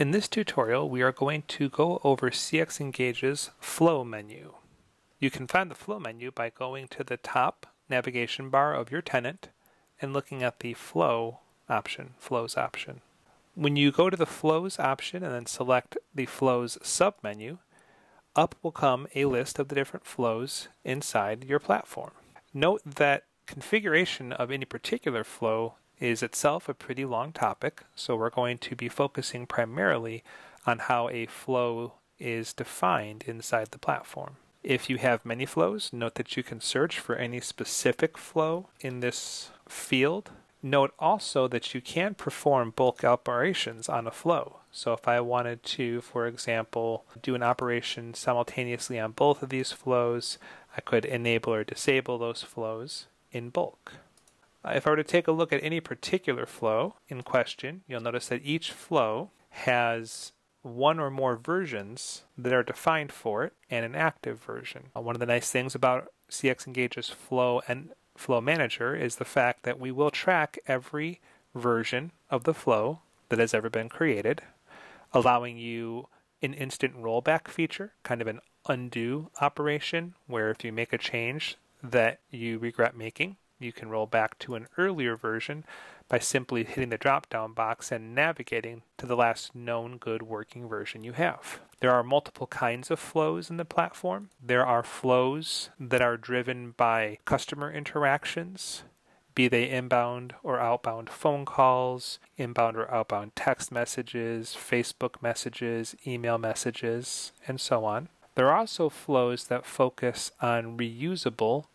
In this tutorial, we are going to go over CX Engage's Flow menu. You can find the Flow menu by going to the top navigation bar of your tenant and looking at the Flow option, Flows option. When you go to the Flows option and then select the Flows submenu, up will come a list of the different flows inside your platform. Note that configuration of any particular flow is itself a pretty long topic, so we're going to be focusing primarily on how a flow is defined inside the platform. If you have many flows, note that you can search for any specific flow in this field. Note also that you can perform bulk operations on a flow. So if I wanted to, for example, do an operation simultaneously on both of these flows, I could enable or disable those flows in bulk. Uh, if I were to take a look at any particular flow in question, you'll notice that each flow has one or more versions that are defined for it and an active version. Uh, one of the nice things about CX Engage's flow and flow manager is the fact that we will track every version of the flow that has ever been created, allowing you an instant rollback feature, kind of an undo operation where if you make a change that you regret making, you can roll back to an earlier version by simply hitting the drop down box and navigating to the last known good working version you have. There are multiple kinds of flows in the platform. There are flows that are driven by customer interactions, be they inbound or outbound phone calls, inbound or outbound text messages, Facebook messages, email messages, and so on. There are also flows that focus on reusable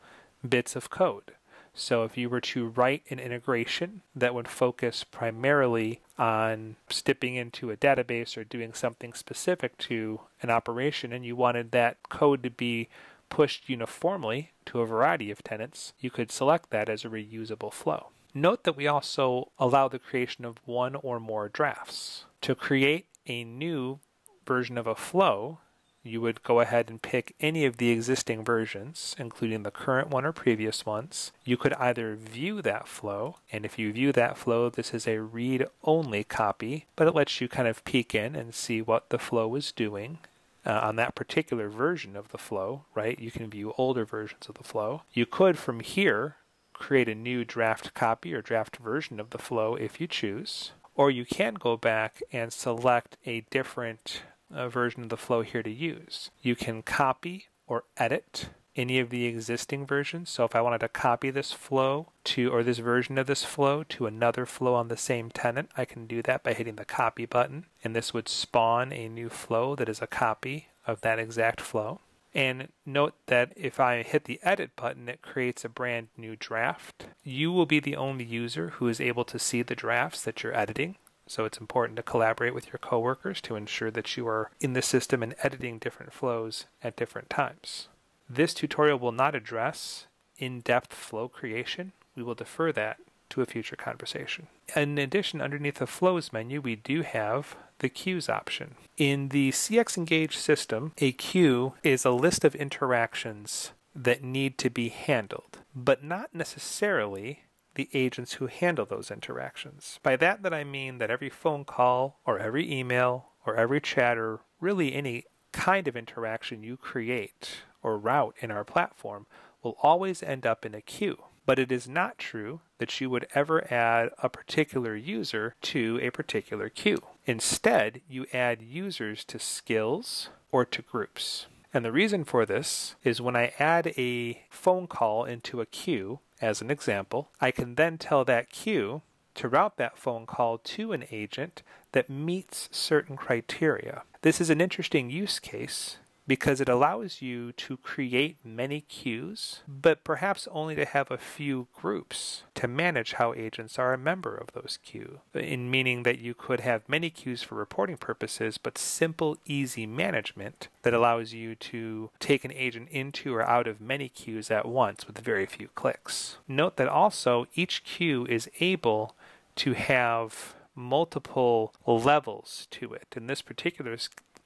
bits of code. So if you were to write an integration that would focus primarily on stepping into a database or doing something specific to an operation and you wanted that code to be pushed uniformly to a variety of tenants, you could select that as a reusable flow. Note that we also allow the creation of one or more drafts. To create a new version of a flow, you would go ahead and pick any of the existing versions, including the current one or previous ones. You could either view that flow, and if you view that flow, this is a read only copy, but it lets you kind of peek in and see what the flow is doing. Uh, on that particular version of the flow, right? You can view older versions of the flow. You could, from here, create a new draft copy or draft version of the flow if you choose. Or you can go back and select a different uh, version of the flow here to use. You can copy or edit any of the existing versions. So if I wanted to copy this flow to, or this version of this flow to another flow on the same tenant, I can do that by hitting the copy button. And this would spawn a new flow that is a copy of that exact flow. And note that if I hit the edit button, it creates a brand new draft. You will be the only user who is able to see the drafts that you're editing. So it's important to collaborate with your coworkers to ensure that you are in the system and editing different flows at different times. This tutorial will not address in-depth flow creation. We will defer that to a future conversation. In addition, underneath the flows menu, we do have the queues option. In the CX Engage system, a queue is a list of interactions that need to be handled, but not necessarily the agents who handle those interactions. By that that I mean that every phone call or every email or every chat or really any kind of interaction you create or route in our platform will always end up in a queue. But it is not true that you would ever add a particular user to a particular queue. Instead, you add users to skills or to groups. And the reason for this is when I add a phone call into a queue, as an example, I can then tell that queue to route that phone call to an agent that meets certain criteria. This is an interesting use case because it allows you to create many queues, but perhaps only to have a few groups to manage how agents are a member of those queues. In meaning that you could have many queues for reporting purposes, but simple, easy management that allows you to take an agent into or out of many queues at once with very few clicks. Note that also each queue is able to have multiple levels to it. In this particular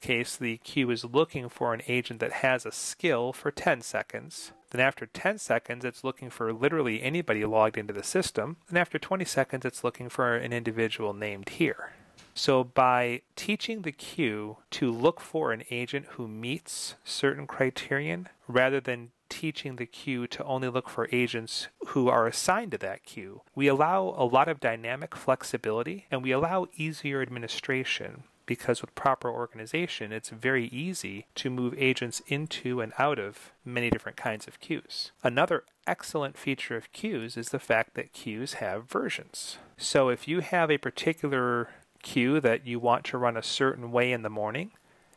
case, the queue is looking for an agent that has a skill for 10 seconds. Then after 10 seconds, it's looking for literally anybody logged into the system. And after 20 seconds, it's looking for an individual named here. So by teaching the queue to look for an agent who meets certain criterion rather than teaching the queue to only look for agents who are assigned to that queue, we allow a lot of dynamic flexibility and we allow easier administration because with proper organization, it's very easy to move agents into and out of many different kinds of queues. Another excellent feature of queues is the fact that queues have versions. So if you have a particular queue that you want to run a certain way in the morning,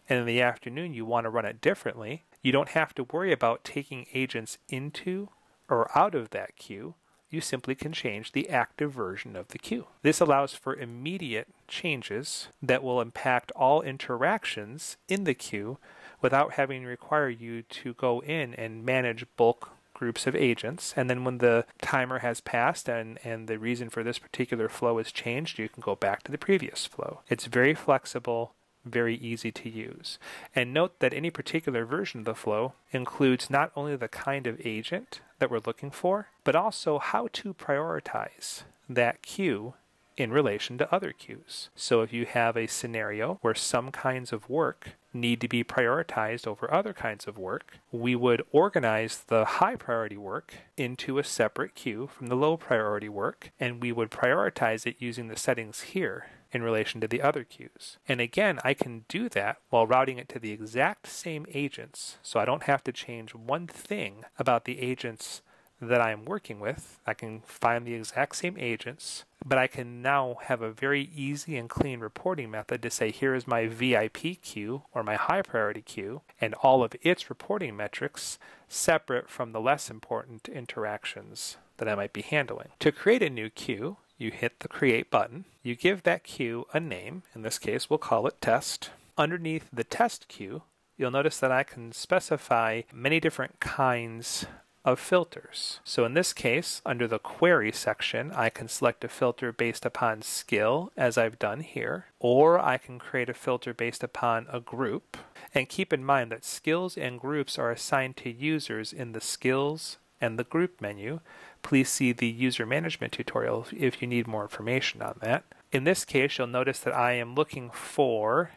and in the afternoon you want to run it differently, you don't have to worry about taking agents into or out of that queue you simply can change the active version of the queue. This allows for immediate changes that will impact all interactions in the queue without having to require you to go in and manage bulk groups of agents. And then when the timer has passed and, and the reason for this particular flow is changed, you can go back to the previous flow. It's very flexible very easy to use. And note that any particular version of the flow includes not only the kind of agent that we're looking for, but also how to prioritize that queue in relation to other queues. So if you have a scenario where some kinds of work need to be prioritized over other kinds of work, we would organize the high priority work into a separate queue from the low priority work, and we would prioritize it using the settings here in relation to the other queues. And again, I can do that while routing it to the exact same agents, so I don't have to change one thing about the agents that I am working with. I can find the exact same agents, but I can now have a very easy and clean reporting method to say here is my VIP queue or my high priority queue and all of its reporting metrics separate from the less important interactions that I might be handling. To create a new queue, you hit the create button, you give that queue a name, in this case we'll call it test. Underneath the test queue, you'll notice that I can specify many different kinds of filters. So in this case, under the query section, I can select a filter based upon skill, as I've done here, or I can create a filter based upon a group. And keep in mind that skills and groups are assigned to users in the skills and the group menu, please see the user management tutorial if you need more information on that. In this case, you'll notice that I am looking for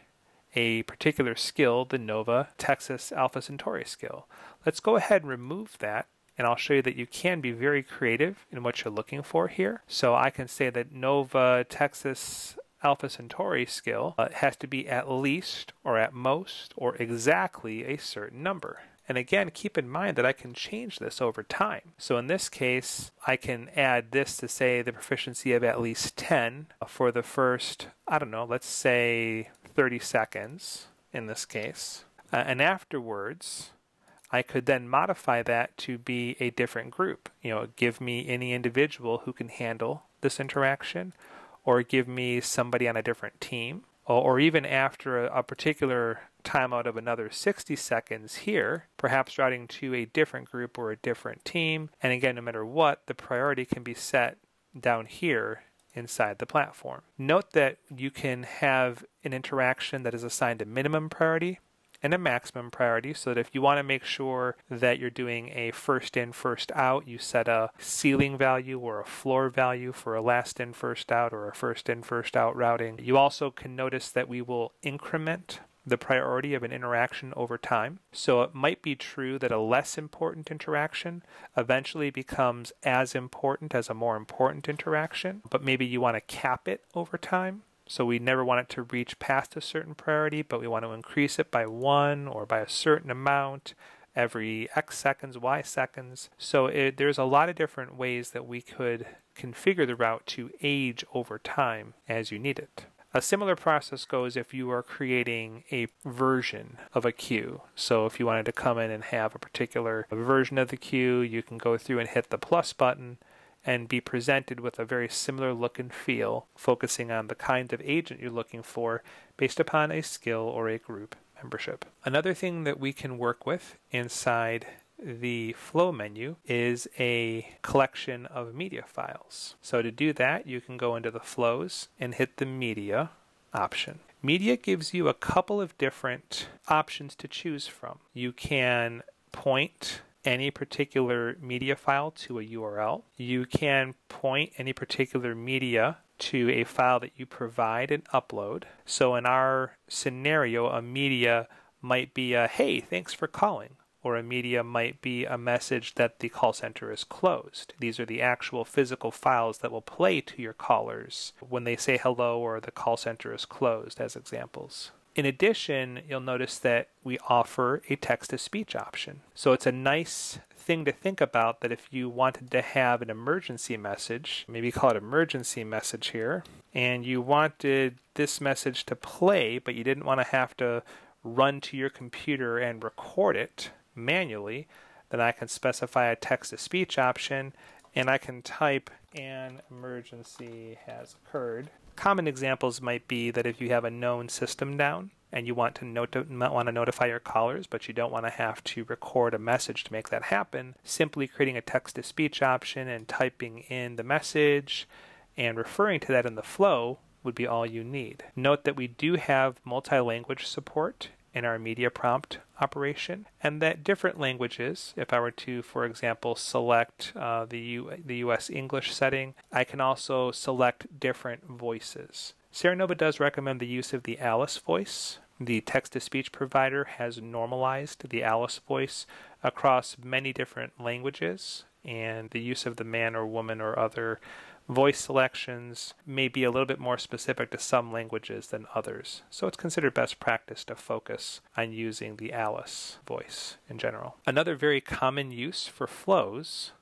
a particular skill, the Nova Texas Alpha Centauri skill. Let's go ahead and remove that and I'll show you that you can be very creative in what you're looking for here. So I can say that Nova Texas Alpha Centauri skill uh, has to be at least or at most or exactly a certain number. And again, keep in mind that I can change this over time. So in this case, I can add this to say the proficiency of at least 10 for the first, I don't know, let's say 30 seconds in this case. Uh, and afterwards, I could then modify that to be a different group. You know, give me any individual who can handle this interaction, or give me somebody on a different team, Uh, or, even after a, a particular timeout of another 60 seconds here, perhaps routing to a different group or a different team. And again, no matter what, the priority can be set down here inside the platform. Note that you can have an interaction that is assigned a minimum priority and a maximum priority so that if you want to make sure that you're doing a first in, first out, you set a ceiling value or a floor value for a last in, first out or a first in, first out routing. You also can notice that we will increment the priority of an interaction over time. So it might be true that a less important interaction eventually becomes as important as a more important interaction, but maybe you want to cap it over time. So we never want it to reach past a certain priority, but we want to increase it by one or by a certain amount every X seconds, Y seconds. So it, there's a lot of different ways that we could configure the route to age over time as you need it. A similar process goes if you are creating a version of a queue. So if you wanted to come in and have a particular version of the queue, you can go through and hit the plus button and be presented with a very similar look and feel, focusing on the kind of agent you're looking for based upon a skill or a group membership. Another thing that we can work with inside the flow menu is a collection of media files. So to do that, you can go into the flows and hit the media option. Media gives you a couple of different options to choose from. You can point any particular media file to a URL. You can point any particular media to a file that you provide and upload. So in our scenario, a media might be a hey, thanks for calling, or a media might be a message that the call center is closed. These are the actual physical files that will play to your callers when they say hello or the call center is closed, as examples. In addition, you'll notice that we offer a text to speech option. So it's a nice thing to think about that if you wanted to have an emergency message, maybe call it emergency message here, and you wanted this message to play, but you didn't want to have to run to your computer and record it manually, then I can specify a text to speech option and I can type an emergency has occurred. Common examples might be that if you have a known system down and you want to not- want to notify your callers, but you don't want to have to record a message to make that happen, simply creating a text to speech option and typing in the message and referring to that in the flow would be all you need. Note that we do have multi-language support in our media prompt operation, and that different languages, if I were to, for example, select uh, the, U- the US English setting, I can also select different voices. Serenova does recommend the use of the Alice voice. The text to speech provider has normalized the Alice voice across many different languages, and the use of the man or woman or other voice selections may be a little bit more specific to some languages than others. So it's considered best practice to focus on using the Alice voice in general. Another very common use for flows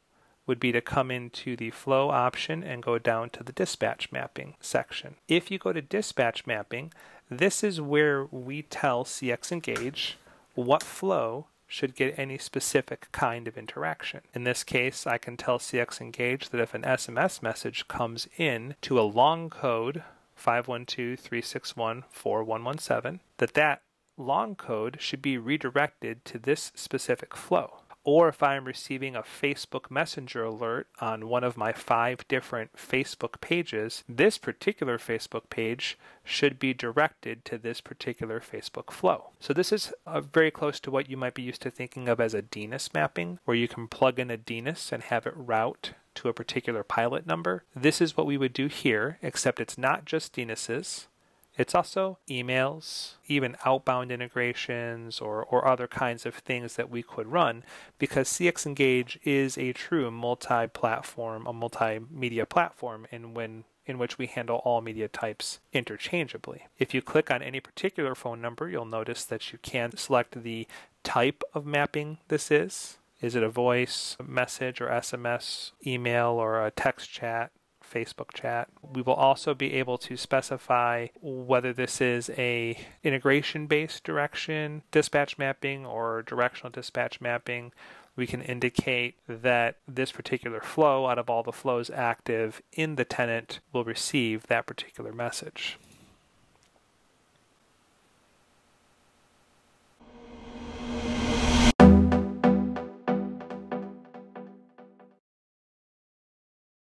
would be to come into the flow option and go down to the dispatch mapping section. If you go to dispatch mapping, this is where we tell CX Engage what flow should get any specific kind of interaction. In this case, I can tell CX Engage that if an SMS message comes in to a long code 512-361-4117, that that long code should be redirected to this specific flow or if I'm receiving a Facebook Messenger alert on one of my five different Facebook pages, this particular Facebook page should be directed to this particular Facebook flow. So this is uh, very close to what you might be used to thinking of as a DNIS mapping, where you can plug in a DNIS and have it route to a particular pilot number. This is what we would do here, except it's not just DNISes. It's also emails, even outbound integrations, or, or other kinds of things that we could run because CX Engage is a true multi platform, a multimedia platform in, when, in which we handle all media types interchangeably. If you click on any particular phone number, you'll notice that you can select the type of mapping this is. Is it a voice, message, or SMS, email, or a text chat? Facebook chat. We will also be able to specify whether this is a integration based direction dispatch mapping or directional dispatch mapping. We can indicate that this particular flow out of all the flows active in the tenant will receive that particular message.